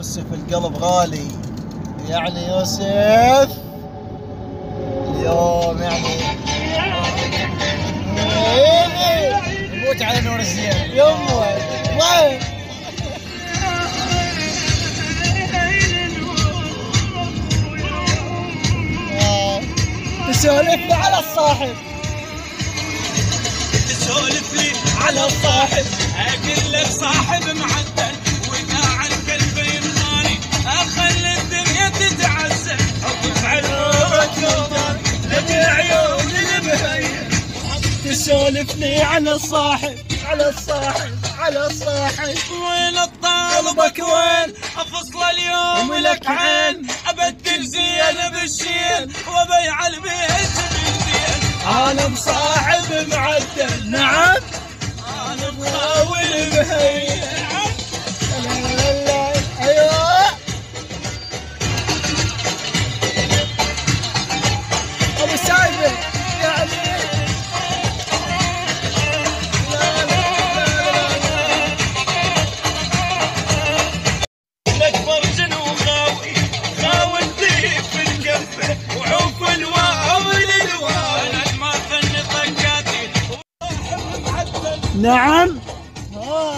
يوسف القلب غالي. يعني يوسف؟ اليوم يعني يموت على نور الزين. يمه وين. تسولف على الصاحب. تسولف لي على الصاحب أقول لك صاحب تسولف لي على الصاحب على الصاحب على الصاحب. وين الطالبك؟ وين؟ أفصل اليوم لك عين. ابدل زين بالشين وبيع البيت بالزين أنا بصاحب معدل. نعم. نعم.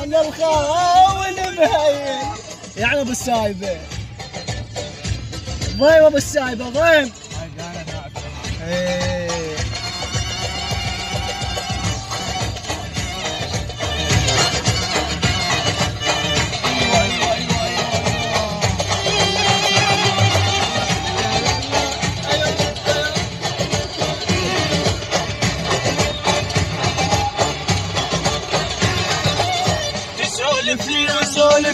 أنا الخاول مهين يعني أبو السايبة. ضيم أبو السايبة ضيم إيه.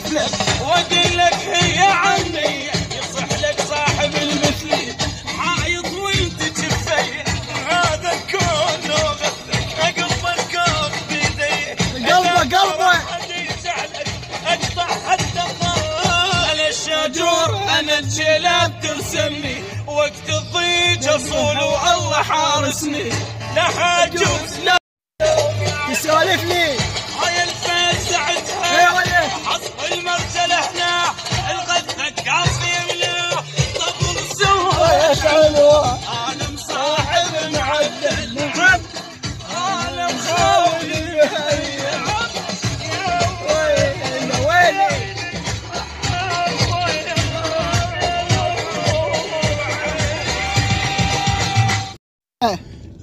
واسولف لك واقول لك هي عني يصح لك صاحب المثلي حايط وانت جفيه هذا الكون لغتك اقف الكون بيدي. قلبه قلبه. أقطع حتى أنا الشاجور أنا الجلاب ترسمني وقت الضيج أصول والله حارسني. لا حاجوز لا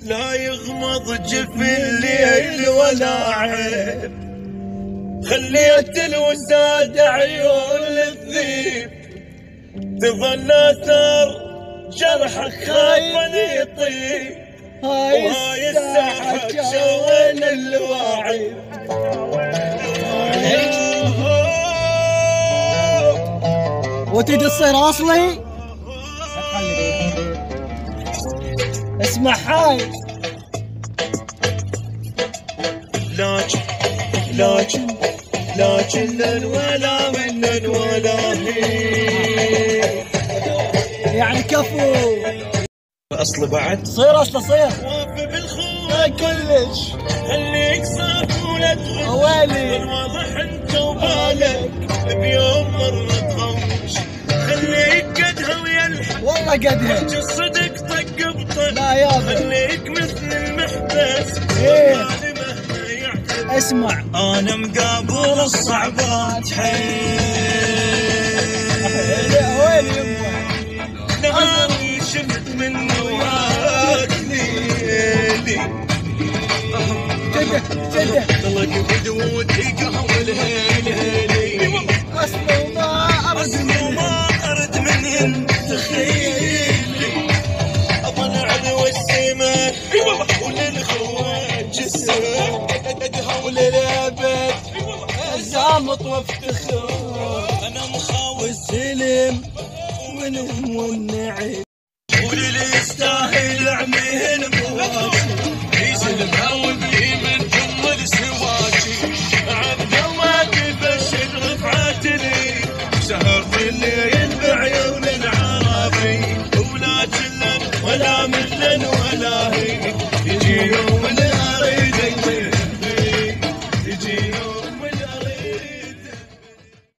لا يغمض جف الليل ولا عين خليت الوساد عيون الذيب. تظل آثار جرحك خايف يطيب. هاي وهاي الساحة شوين الواعي وتجي تصير أصلي؟ اسمع هاي. لكن لكن لكن الولا من الولا هي. يعني كفو. أصل بعد. صير اصله صير. واقف بالخوف. كلش. خليك صاف ولا تغش اويلي الواضح أنت وبالك. بيوم مرة تغوش خليك قدها ويا والله قدها. لا يابا خليك مثل المحبس. يعتب اسمع. أنا مقابل الصعبات. حيل. وين يمه نهاري شفت منه وياك ليلي. جده جده طلق بدودي قهوة الهيلي صوت وافتخار أنا مخاوي السلم ونهم والنعيم. واللي يستاهل عميهن بواجه يسلمها وبيمن جمل سواجي عبد الله تبشر رفعتني. شهر الليل بعيون عربي ولا جلا ولا ملا ولا هي.